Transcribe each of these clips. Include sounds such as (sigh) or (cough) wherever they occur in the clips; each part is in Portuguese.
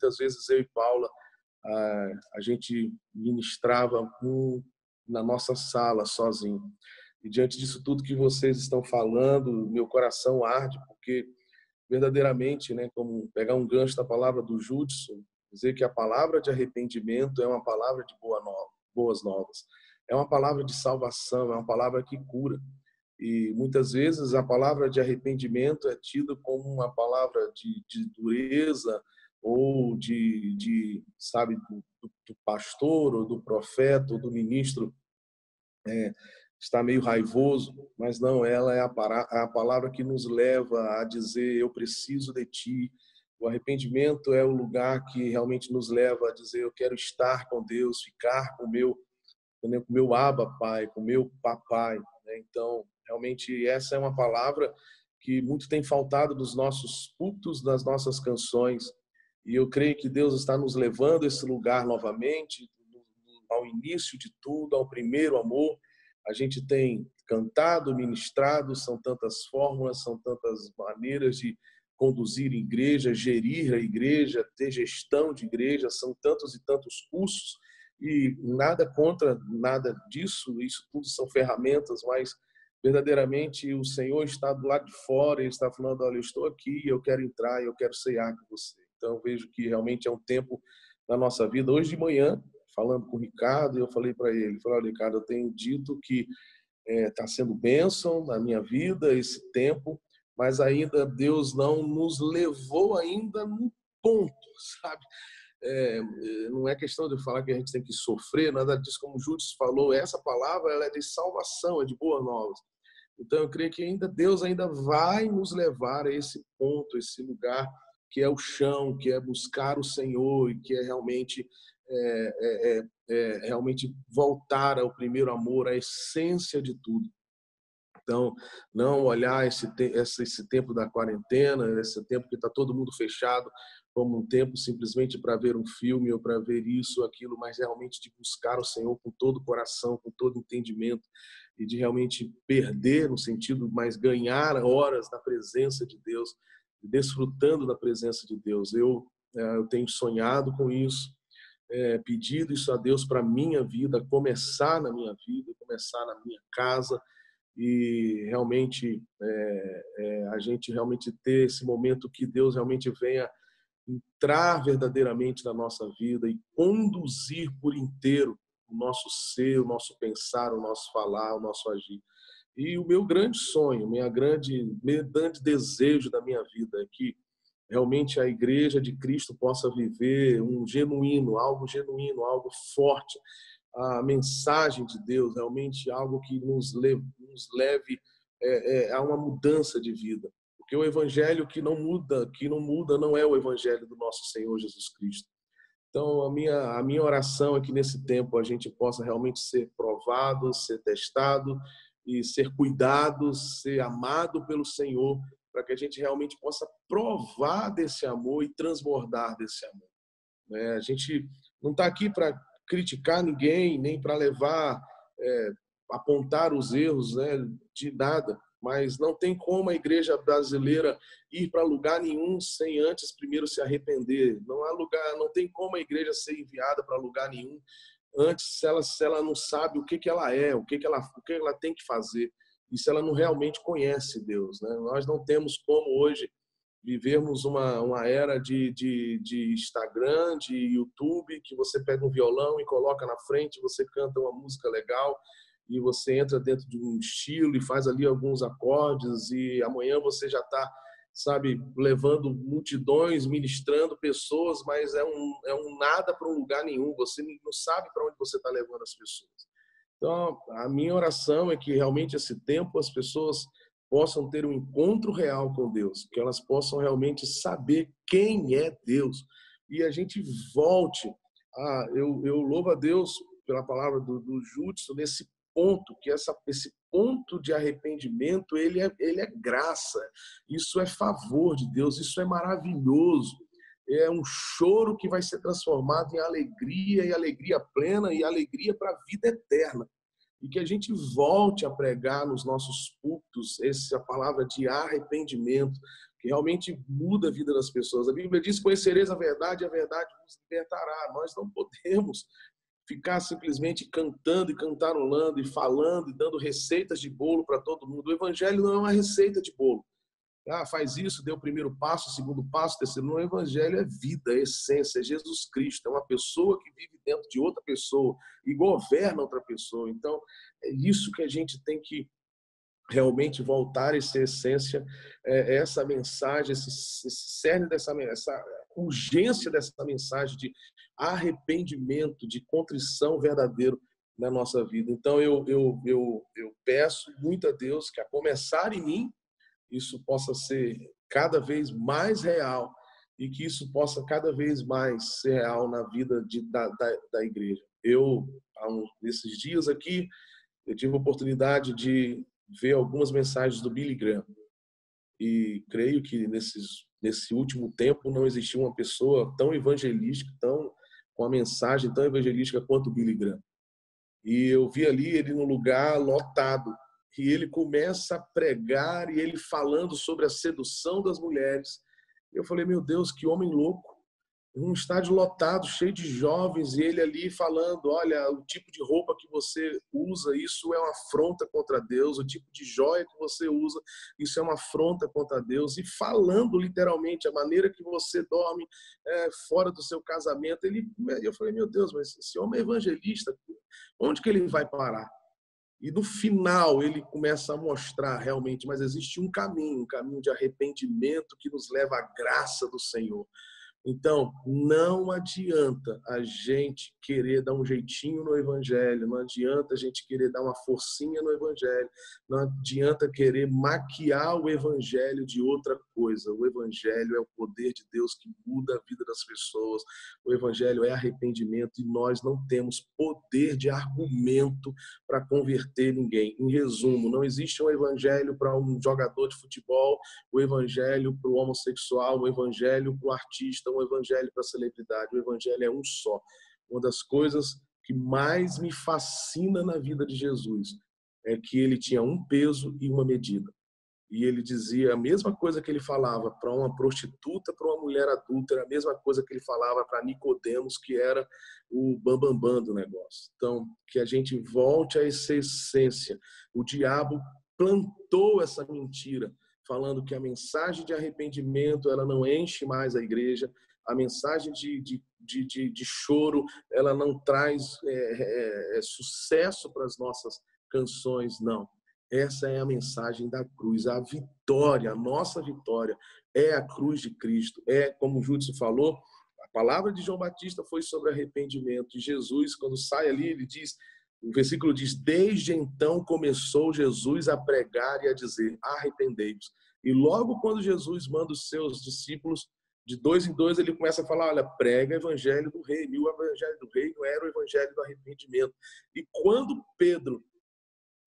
muitas vezes eu e Paula a, a gente ministrava um na nossa sala sozinho. E diante disso tudo que vocês estão falando, meu coração arde, porque verdadeiramente, né, como pegar um gancho da palavra do Judson, dizer que a palavra de arrependimento é uma palavra de boa nova, boas novas. É uma palavra de salvação, é uma palavra que cura. E muitas vezes a palavra de arrependimento é tida como uma palavra de, de dureza ou de, de sabe, do, do, pastor ou do profeta ou do ministro é, está meio raivoso, mas não, ela é a, a palavra que nos leva a dizer: Eu preciso de ti. O arrependimento é o lugar que realmente nos leva a dizer: Eu quero estar com Deus, ficar com meu, com meu Abba Pai, com meu Papai. Né? Então, realmente, essa é uma palavra que muito tem faltado dos nossos cultos, das nossas canções. E eu creio que Deus está nos levando a esse lugar novamente, ao início de tudo, ao primeiro amor a gente tem cantado, ministrado, são tantas fórmulas, são tantas maneiras de conduzir igreja, gerir a igreja, ter gestão de igreja, são tantos e tantos cursos e nada contra nada disso, isso tudo são ferramentas, mas verdadeiramente o Senhor está do lado de fora, ele está falando, olha, eu estou aqui, eu quero entrar, eu quero cear com você. Então eu vejo que realmente é um tempo na nossa vida. Hoje de manhã falando com o Ricardo, eu falei para ele, falei, Ricardo, eu tenho dito que está é, sendo bênção na minha vida esse tempo, mas ainda Deus não nos levou ainda no ponto, (laughs) sabe? É, não é questão de falar que a gente tem que sofrer, nada disso, como Júlio falou, essa palavra ela é de salvação, é de boas novas. Então eu creio que ainda Deus ainda vai nos levar a esse ponto, esse lugar que é o chão, que é buscar o Senhor e que é realmente é, é, é, é, realmente voltar ao primeiro amor, à essência de tudo. Então, não olhar esse, esse, esse tempo da quarentena, esse tempo que está todo mundo fechado, como um tempo simplesmente para ver um filme ou para ver isso aquilo, mas realmente de buscar o Senhor com todo o coração, com todo entendimento e de realmente perder no sentido, mas ganhar horas na presença de Deus, desfrutando da presença de Deus. Eu, é, eu tenho sonhado com isso, é, pedido isso a Deus para minha vida, começar na minha vida, começar na minha casa e realmente é, é, a gente realmente ter esse momento que Deus realmente venha entrar verdadeiramente na nossa vida e conduzir por inteiro o nosso ser, o nosso pensar, o nosso falar, o nosso agir. E o meu grande sonho, minha grande, meu grande desejo da minha vida é que realmente a igreja de Cristo possa viver um genuíno, algo genuíno, algo forte, a mensagem de Deus, realmente algo que nos leve, nos leve é, é, a uma mudança de vida. Porque o evangelho que não muda, que não muda, não é o evangelho do nosso Senhor Jesus Cristo. Então, a minha, a minha oração é que nesse tempo a gente possa realmente ser provado, ser testado e ser cuidado, ser amado pelo Senhor, para que a gente realmente possa provar desse amor e transbordar desse amor. Né? A gente não está aqui para criticar ninguém, nem para levar, é, apontar os erros né, de nada, mas não tem como a igreja brasileira ir para lugar nenhum sem antes primeiro se arrepender. Não há lugar, não tem como a igreja ser enviada para lugar nenhum antes se ela, se ela não sabe o que, que ela é, o que, que ela, o que ela tem que fazer e se ela não realmente conhece Deus. Né? Nós não temos como hoje vivermos uma, uma era de, de, de Instagram, de YouTube, que você pega um violão e coloca na frente, você canta uma música legal e você entra dentro de um estilo e faz ali alguns acordes e amanhã você já está, sabe, levando multidões, ministrando pessoas, mas é um, é um nada para um lugar nenhum, você não sabe para onde você está levando as pessoas. Então, a minha oração é que realmente esse tempo as pessoas possam ter um encontro real com Deus, que elas possam realmente saber quem é Deus e a gente volte a. Eu, eu louvo a Deus pela palavra do, do Judson nesse ponto, que essa, esse ponto de arrependimento ele é, ele é graça, isso é favor de Deus, isso é maravilhoso é um choro que vai ser transformado em alegria e alegria plena e alegria para a vida eterna. E que a gente volte a pregar nos nossos cultos essa palavra de arrependimento, que realmente muda a vida das pessoas. A Bíblia diz: Conhecereis a verdade, e a verdade vos libertará. Nós não podemos ficar simplesmente cantando e cantarolando e falando e dando receitas de bolo para todo mundo. O Evangelho não é uma receita de bolo. Ah, faz isso, dê o primeiro passo, o segundo passo, o terceiro. Não, o Evangelho é vida, é essência, é Jesus Cristo. É uma pessoa que vive dentro de outra pessoa e governa outra pessoa. Então, é isso que a gente tem que realmente voltar essa essência, é, essa mensagem, esse, esse cerne dessa essa urgência dessa mensagem de arrependimento, de contrição verdadeiro na nossa vida. Então eu, eu, eu, eu peço muito a Deus que a começar em mim isso possa ser cada vez mais real e que isso possa cada vez mais ser real na vida de, da, da, da igreja. Eu, há nesses dias aqui, eu tive a oportunidade de ver algumas mensagens do Billy Graham. E creio que nesses, nesse último tempo não existiu uma pessoa tão evangelística, tão, com a mensagem tão evangelística quanto Billy Graham. E eu vi ali ele num lugar lotado. E ele começa a pregar e ele falando sobre a sedução das mulheres. Eu falei, meu Deus, que homem louco um estádio lotado, cheio de jovens, e ele ali falando: olha, o tipo de roupa que você usa, isso é uma afronta contra Deus, o tipo de joia que você usa, isso é uma afronta contra Deus, e falando literalmente a maneira que você dorme é, fora do seu casamento. Ele, eu falei: meu Deus, mas esse homem é evangelista, onde que ele vai parar? E no final ele começa a mostrar realmente, mas existe um caminho, um caminho de arrependimento que nos leva à graça do Senhor. Então, não adianta a gente querer dar um jeitinho no evangelho, não adianta a gente querer dar uma forcinha no evangelho, não adianta querer maquiar o evangelho de outra coisa. O evangelho é o poder de Deus que muda a vida das pessoas. O evangelho é arrependimento e nós não temos poder de argumento para converter ninguém. Em resumo, não existe um evangelho para um jogador de futebol, o evangelho para o homossexual, o evangelho para o artista um evangelho para a celebridade. O evangelho é um só. Uma das coisas que mais me fascina na vida de Jesus é que ele tinha um peso e uma medida. E ele dizia a mesma coisa que ele falava para uma prostituta, para uma mulher adulta, era a mesma coisa que ele falava para Nicodemos, que era o bambambam bam, bam do negócio. Então, que a gente volte a essa essência. O diabo plantou essa mentira falando que a mensagem de arrependimento ela não enche mais a igreja, a mensagem de, de, de, de, de choro ela não traz é, é, é, sucesso para as nossas canções, não. Essa é a mensagem da cruz, a vitória, a nossa vitória é a cruz de Cristo. É, como o Júdice falou, a palavra de João Batista foi sobre arrependimento. E Jesus, quando sai ali, ele diz: o versículo diz: Desde então começou Jesus a pregar e a dizer: Arrependei-vos. E logo quando Jesus manda os seus discípulos, de dois em dois, ele começa a falar: Olha, prega o evangelho do reino. E o evangelho do reino era o evangelho do arrependimento. E quando Pedro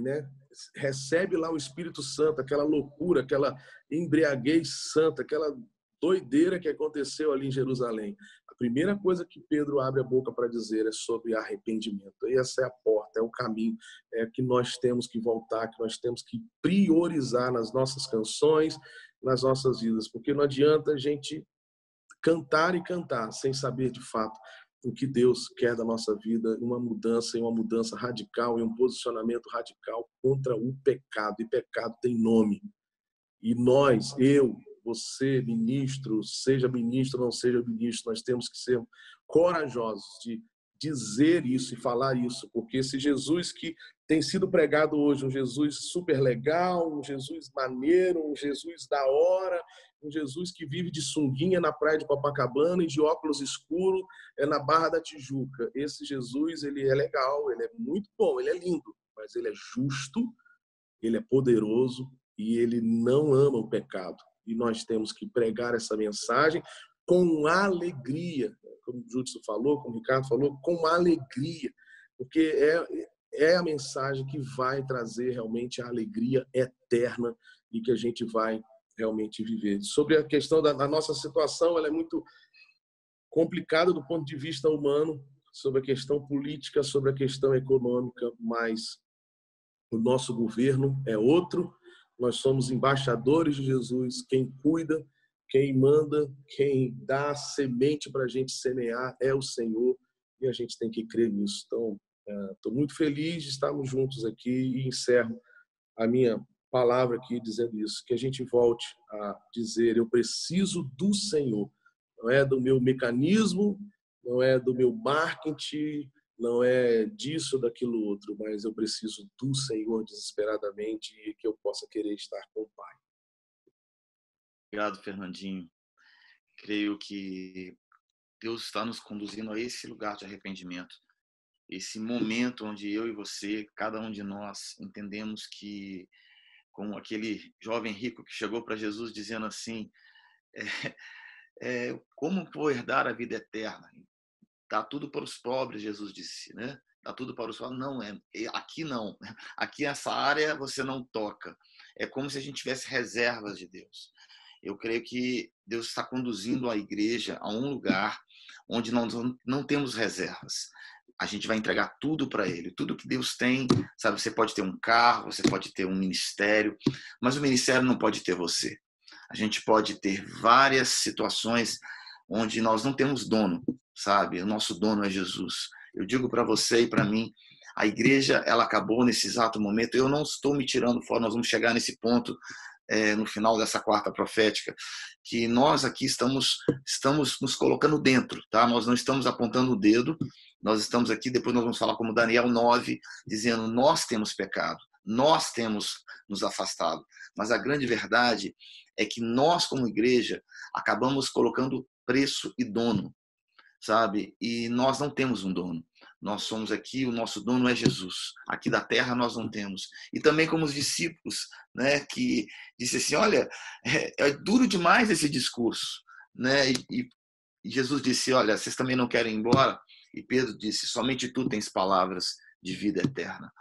né, recebe lá o Espírito Santo, aquela loucura, aquela embriaguez santa, aquela doideira que aconteceu ali em Jerusalém primeira coisa que Pedro abre a boca para dizer é sobre arrependimento. E essa é a porta, é o caminho, é que nós temos que voltar, que nós temos que priorizar nas nossas canções, nas nossas vidas, porque não adianta a gente cantar e cantar sem saber de fato o que Deus quer da nossa vida, uma mudança e uma mudança radical e um posicionamento radical contra o pecado. E pecado tem nome. E nós, eu, você, ministro, seja ministro não seja ministro, nós temos que ser corajosos de dizer isso e falar isso, porque esse Jesus que tem sido pregado hoje, um Jesus super legal, um Jesus maneiro, um Jesus da hora, um Jesus que vive de sunguinha na praia de Copacabana e de óculos escuros é na Barra da Tijuca. Esse Jesus, ele é legal, ele é muito bom, ele é lindo, mas ele é justo, ele é poderoso e ele não ama o pecado e nós temos que pregar essa mensagem com alegria, como o Júdice falou, como o Ricardo falou, com alegria, porque é, é a mensagem que vai trazer realmente a alegria eterna e que a gente vai realmente viver. Sobre a questão da, da nossa situação, ela é muito complicada do ponto de vista humano, sobre a questão política, sobre a questão econômica, mas o nosso governo é outro, nós somos embaixadores de Jesus, quem cuida, quem manda, quem dá semente para a gente semear é o Senhor e a gente tem que crer nisso. Então, estou é, muito feliz de estarmos juntos aqui e encerro a minha palavra aqui dizendo isso, que a gente volte a dizer: eu preciso do Senhor, não é do meu mecanismo, não é do meu marketing, não é disso daquilo outro, mas eu preciso do Senhor desesperadamente e que eu possa querer estar com o Pai. Obrigado, Fernandinho. Creio que Deus está nos conduzindo a esse lugar de arrependimento, esse momento onde eu e você, cada um de nós, entendemos que, como aquele jovem rico que chegou para Jesus dizendo assim, é, é, como vou herdar a vida eterna? Dá tudo para os pobres, Jesus disse, né? Dá tudo para os pobres. Não, é, aqui não. Aqui essa área você não toca. É como se a gente tivesse reservas de Deus. Eu creio que Deus está conduzindo a igreja a um lugar onde nós não temos reservas. A gente vai entregar tudo para Ele, tudo que Deus tem. Sabe, você pode ter um carro, você pode ter um ministério, mas o ministério não pode ter você. A gente pode ter várias situações onde nós não temos dono, sabe? O nosso dono é Jesus. Eu digo para você e para mim, a igreja ela acabou nesse exato momento. Eu não estou me tirando fora. Nós vamos chegar nesse ponto é, no final dessa quarta profética, que nós aqui estamos estamos nos colocando dentro, tá? Nós não estamos apontando o dedo. Nós estamos aqui. Depois nós vamos falar como Daniel 9, dizendo nós temos pecado, nós temos nos afastado. Mas a grande verdade é que nós como igreja acabamos colocando preço e dono, sabe? E nós não temos um dono. Nós somos aqui, o nosso dono é Jesus. Aqui da terra nós não temos. E também como os discípulos, né, que disse assim, olha, é, é duro demais esse discurso, né? E, e Jesus disse, olha, vocês também não querem ir embora? E Pedro disse: Somente tu tens palavras de vida eterna.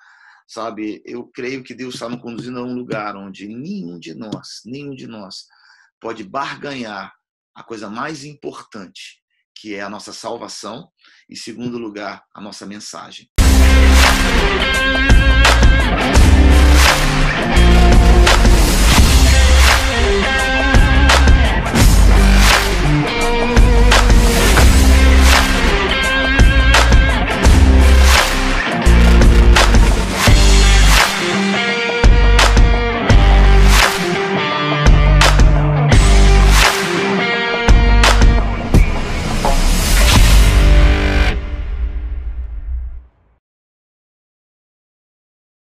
Sabe, eu creio que Deus está nos conduzindo a um lugar onde nenhum de nós, nenhum de nós pode barganhar a coisa mais importante, que é a nossa salvação, e segundo lugar, a nossa mensagem. Música